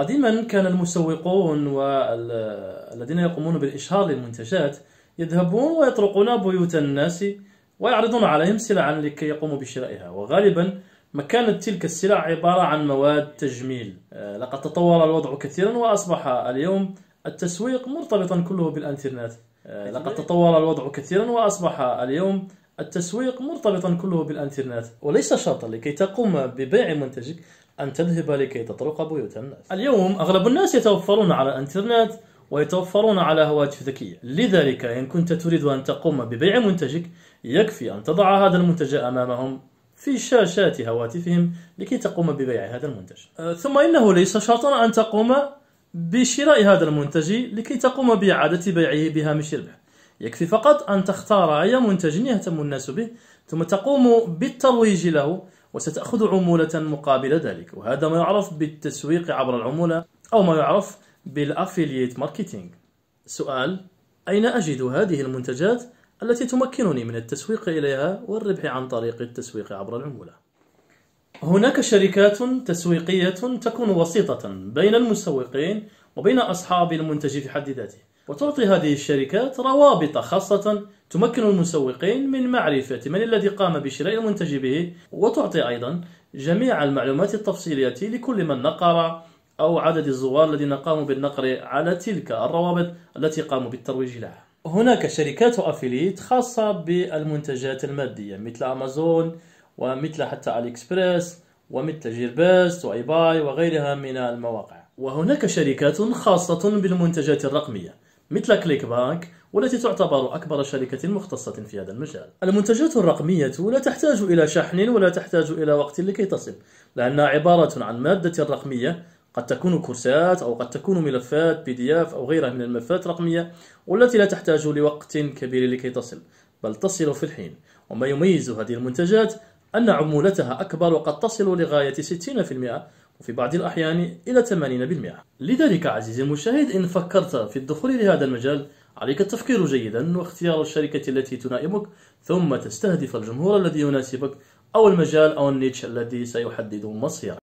قديما كان المسوقون والذين يقومون بالإشهار للمنتجات يذهبون ويطرقون بيوت الناس ويعرضون عليهم سلعا لكي يقوموا بشرائها. وغالبا ما كانت تلك السلع عبارة عن مواد تجميل. آه، لقد تطور الوضع كثيرا وأصبح اليوم التسويق مرتبطا كله بالإنترنت. آه، لقد تطور الوضع كثيرا وأصبح اليوم التسويق مرتبطا كله بالإنترنت. وليس شرطا لكي تقوم ببيع منتجك أن تذهب لكي تطرق بيوت الناس. اليوم أغلب الناس يتوفرون على الإنترنت ويتوفرون على هواتف ذكية. لذلك إن كنت تريد أن تقوم ببيع منتجك يكفي أن تضع هذا المنتج أمامهم في شاشات هواتفهم لكي تقوم ببيع هذا المنتج. أه، ثم إنه ليس شرطا أن تقوم بشراء هذا المنتج لكي تقوم بإعادة بيعه بهامش ربح يكفي فقط أن تختار أي منتج يهتم الناس به ثم تقوم بالترويج له وستأخذ عمولة مقابل ذلك. وهذا ما يعرف بالتسويق عبر العمولة أو ما يعرف بال affiliate marketing سؤال أين أجد هذه المنتجات التي تمكنني من التسويق إليها والربح عن طريق التسويق عبر العمولة؟ هناك شركات تسويقية تكون وسيطة بين المسوقين وبين أصحاب المنتج في حد ذاته. وتعطي هذه الشركات روابط خاصة تمكن المسوقين من معرفة من الذي قام بشراء المنتج به وتعطي أيضا جميع المعلومات التفصيلية لكل من نقر أو عدد الزوار الذين قاموا بالنقر على تلك الروابط التي قاموا بالترويج لها. هناك شركات affiliate خاصة بالمنتجات المادية مثل أمازون ومثل حتى علي إكسبريس ومثل جيرباست وإي باي وغيرها من المواقع. وهناك شركات خاصة بالمنتجات الرقمية مثل كليك بانك والتي تعتبر أكبر شركة مختصة في هذا المجال. المنتجات الرقمية لا تحتاج إلى شحن ولا تحتاج إلى وقت لكي تصل لأنها عبارة عن مادة رقمية قد تكون كورسات أو قد تكون ملفات بي دي اف أو غيرها من الملفات الرقمية والتي لا تحتاج لوقت كبير لكي تصل بل تصل في الحين. وما يميز هذه المنتجات أن عمولتها أكبر وقد تصل لغاية 60% وفي بعض الأحيان إلى 80% لذلك عزيزي المشاهد إن فكرت في الدخول لهذا المجال عليك التفكير جيدا واختيار الشركة التي تنائمك ثم تستهدف الجمهور الذي يناسبك أو المجال أو النيتش الذي سيحدد مصيرك.